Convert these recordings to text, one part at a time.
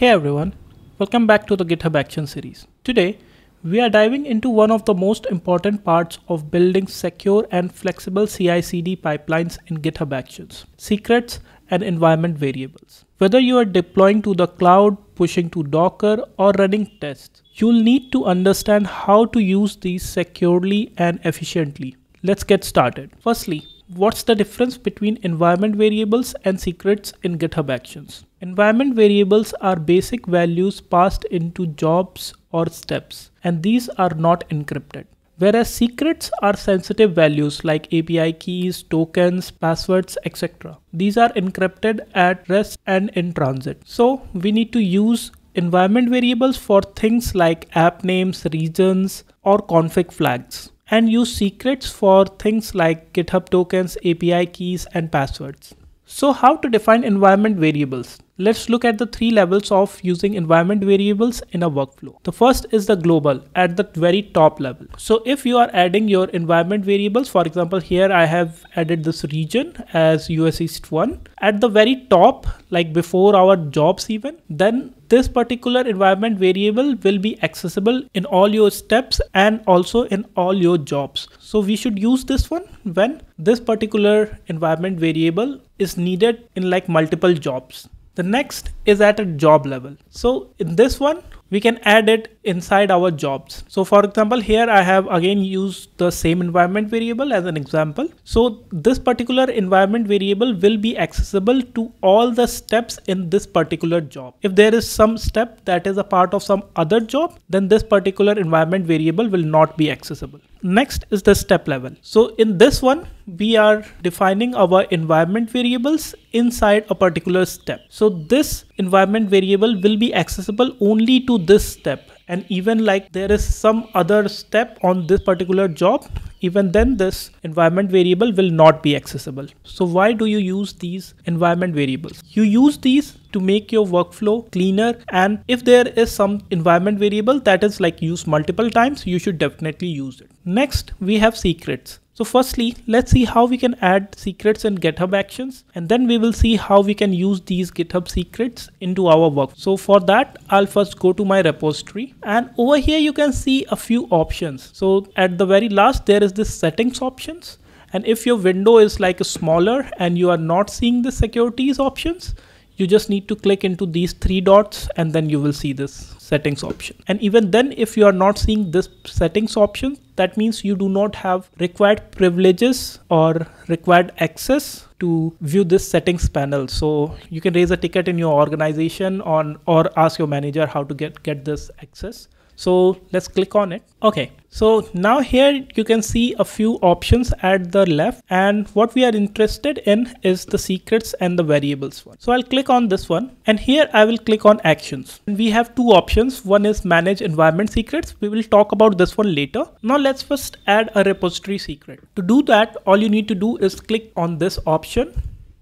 Hey everyone, welcome back to the GitHub Action series. Today, we are diving into one of the most important parts of building secure and flexible CI/CD pipelines in GitHub Actions, secrets and environment variables. Whether you are deploying to the cloud, pushing to Docker or running tests, you'll need to understand how to use these securely and efficiently. Let's get started. Firstly, what's the difference between environment variables and secrets in GitHub Actions? Environment variables are basic values passed into jobs or steps, and these are not encrypted. Whereas secrets are sensitive values like API keys, tokens, passwords, etc. These are encrypted at rest and in transit. So we need to use environment variables for things like app names, regions, or config flags and use secrets for things like GitHub tokens, API keys, and passwords. So how to define environment variables? Let's look at the three levels of using environment variables in a workflow. The first is the global at the very top level. So if you are adding your environment variables, for example, here I have added this region as US East 1 at the very top, like before our jobs even, then this particular environment variable will be accessible in all your steps and also in all your jobs. So we should use this one when this particular environment variable is needed in like multiple jobs. The next is at a job level. So in this one, we can add it inside our jobs. So for example, here I have again used the same environment variable as an example. So this particular environment variable will be accessible to all the steps in this particular job. If there is some step that is a part of some other job, then this particular environment variable will not be accessible. Next is the step level. So in this one, we are defining our environment variables inside a particular step. So this environment variable will be accessible only to this step and even like there is some other step on this particular job even then this environment variable will not be accessible. So why do you use these environment variables? You use these to make your workflow cleaner and if there is some environment variable that is like used multiple times, you should definitely use it. Next, we have secrets. So firstly, let's see how we can add secrets in GitHub Actions and then we will see how we can use these GitHub secrets into our work. So for that, I'll first go to my repository and over here you can see a few options. So at the very last, there is this settings options. And if your window is like smaller and you are not seeing the securities options, you just need to click into these three dots and then you will see this settings option. And even then, if you are not seeing this settings option, that means you do not have required privileges or required access to view this settings panel. So you can raise a ticket in your organization on or ask your manager how to get, get this access. So let's click on it. Okay, so now here you can see a few options at the left and what we are interested in is the secrets and the variables one. So I'll click on this one and here I will click on actions. And we have two options. One is manage environment secrets. We will talk about this one later. Now let's first add a repository secret. To do that, all you need to do is click on this option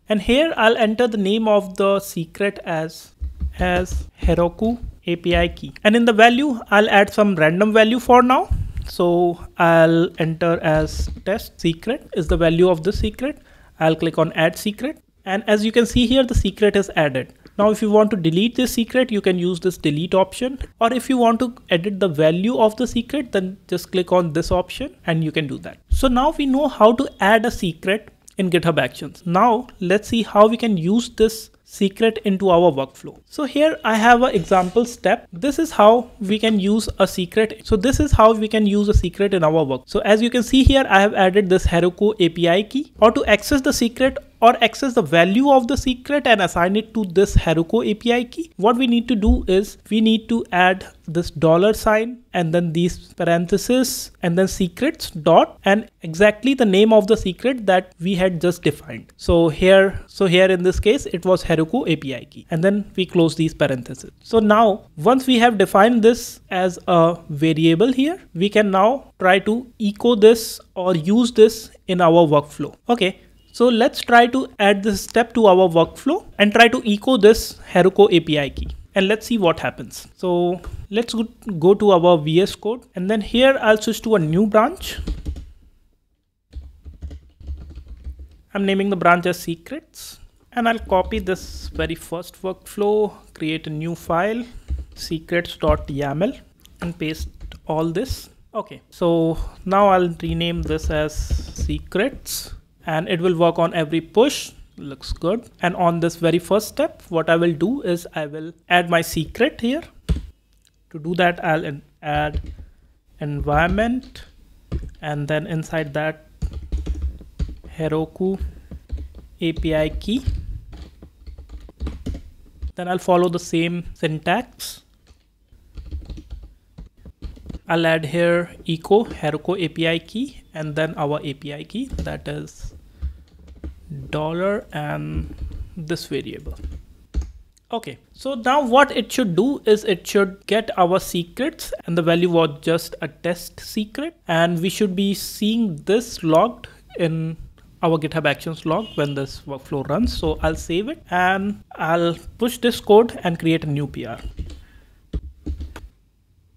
and here I'll enter the name of the secret as as Heroku API key. And in the value, I'll add some random value for now. So I'll enter as test secret is the value of the secret. I'll click on add secret. And as you can see here, the secret is added. Now, if you want to delete this secret, you can use this delete option. Or if you want to edit the value of the secret, then just click on this option and you can do that. So now we know how to add a secret in GitHub Actions. Now let's see how we can use this secret into our workflow. So here I have an example step. This is how we can use a secret. So this is how we can use a secret in our work. So as you can see here, I have added this Heroku API key or to access the secret or access the value of the secret and assign it to this Heroku API key, what we need to do is we need to add this dollar sign and then these parentheses and then secrets dot and exactly the name of the secret that we had just defined. So here, so here in this case, it was Heroku API key and then we close these parentheses. So now once we have defined this as a variable here, we can now try to echo this or use this in our workflow. Okay, so let's try to add this step to our workflow and try to echo this Heroku API key and let's see what happens. So let's go to our VS code and then here I'll switch to a new branch. I'm naming the branch as secrets and I'll copy this very first workflow, create a new file, secrets.yaml and paste all this. Okay, so now I'll rename this as secrets and it will work on every push. Looks good. And on this very first step what I will do is I will add my secret here. To do that I'll add environment. And then inside that Heroku API key. Then I'll follow the same syntax. I'll add here echo Heroku API key. And then our API key that is dollar and this variable. Okay so now what it should do is it should get our secrets and the value was just a test secret. And we should be seeing this logged in our github actions log when this workflow runs. So i'll save it and i'll push this code and create a new pr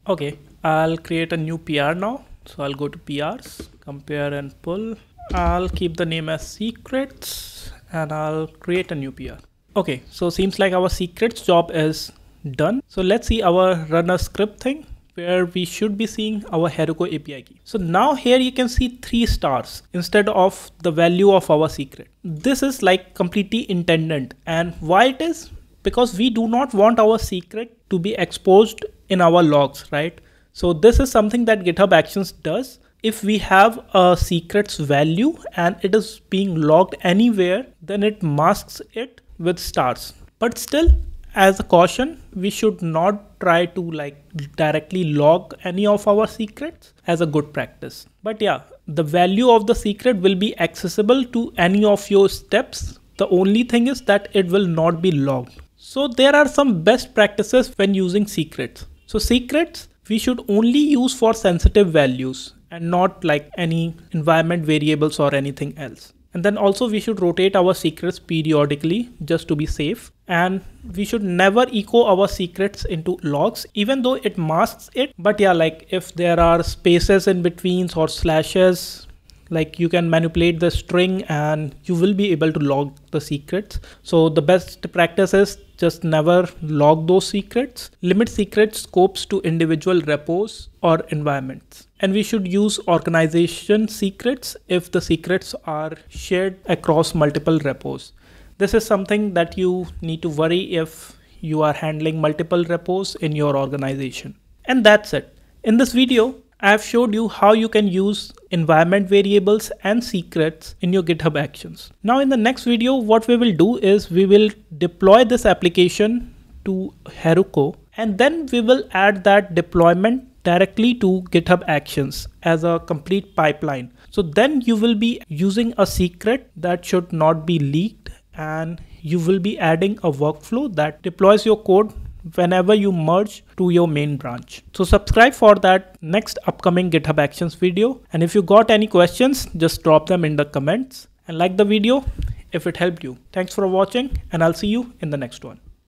okay i'll create a new pr now. So i'll go to prs compare and pull I'll keep the name as secrets and I'll create a new PR. Okay, so seems like our secrets job is done. So let's see our runner script thing where we should be seeing our Heroku API key. So now here you can see three stars instead of the value of our secret. This is like completely intended and why it is? Because we do not want our secret to be exposed in our logs, right? So this is something that GitHub Actions does if we have a secrets value and it is being logged anywhere, then it masks it with stars. But still, as a caution, we should not try to like directly log any of our secrets as a good practice. But yeah, the value of the secret will be accessible to any of your steps. The only thing is that it will not be logged. So there are some best practices when using secrets. So secrets we should only use for sensitive values and not like any environment variables or anything else. And then also we should rotate our secrets periodically just to be safe. And we should never echo our secrets into logs, even though it masks it. But yeah, like if there are spaces in betweens or slashes, like you can manipulate the string and you will be able to log the secrets. So the best practice is just never log those secrets. Limit secret scopes to individual repos or environments. And we should use organization secrets if the secrets are shared across multiple repos. This is something that you need to worry if you are handling multiple repos in your organization. And that's it. In this video, I have showed you how you can use environment variables and secrets in your GitHub actions. Now in the next video, what we will do is we will deploy this application to Heroku and then we will add that deployment directly to GitHub actions as a complete pipeline. So then you will be using a secret that should not be leaked and you will be adding a workflow that deploys your code whenever you merge to your main branch. So subscribe for that next upcoming GitHub Actions video. And if you got any questions, just drop them in the comments and like the video if it helped you. Thanks for watching and I'll see you in the next one.